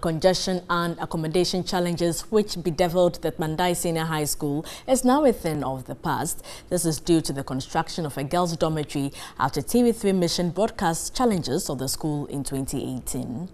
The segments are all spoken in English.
Congestion and accommodation challenges which bedeviled the Kpandai Senior High School is now a thing of the past. This is due to the construction of a girls' dormitory after TV3 Mission broadcast challenges of the school in 2018.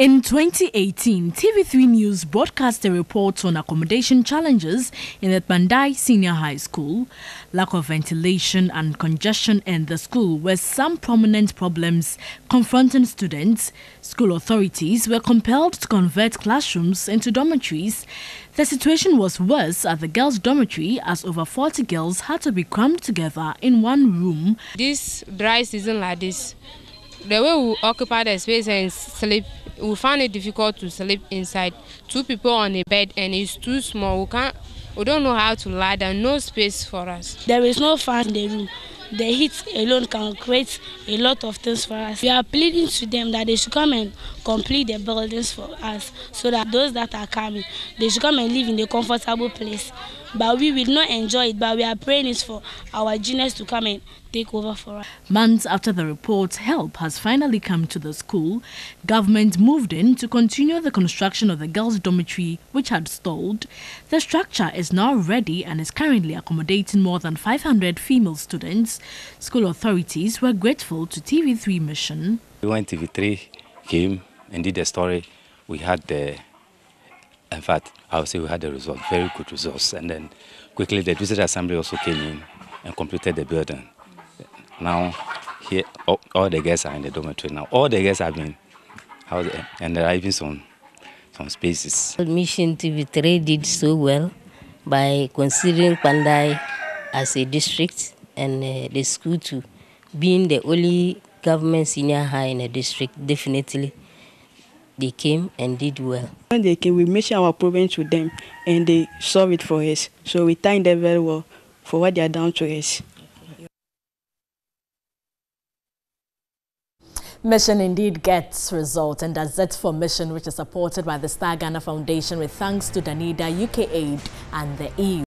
In 2018, TV3 News broadcast a report on accommodation challenges in the Kpandai Senior High School. Lack of ventilation and congestion in the school were some prominent problems confronting students. School authorities were compelled to convert classrooms into dormitories. The situation was worse at the girls' dormitory as over 40 girls had to be crammed together in one room. This dry season like this, the way we occupy the space and sleep we find it difficult to sleep inside two people on a bed and it's too small. We can't we don't know how to lie down no space for us. There is no fan in the room the heat alone can create a lot of things for us. We are pleading to them that they should come and complete the buildings for us so that those that are coming, they should come and live in a comfortable place. But we will not enjoy it, but we are praying for our genius to come and take over for us. Months after the report, help has finally come to the school. Government moved in to continue the construction of the girls' dormitory, which had stalled. The structure is now ready and is currently accommodating more than 500 female students school authorities were grateful to TV3 Mission. When TV3 came and did the story, we had the, in fact, I would say we had the result, very good results. And then quickly the District Assembly also came in and completed the building. Now, here, all, all the guests are in the dormitory now. All the guests have been housed, and there are even some, some spaces. Mission TV3 did so well by considering Kpandai as a district and uh, the school too. Being the only government senior high in the district, definitely they came and did well. When they came, we mentioned our problems to them and they solved it for us. So we thank them very well for what they are done to us. Mission indeed gets results and that's it for Mission which is supported by the Star Ghana Foundation with thanks to Danida, UK Aid and the EU.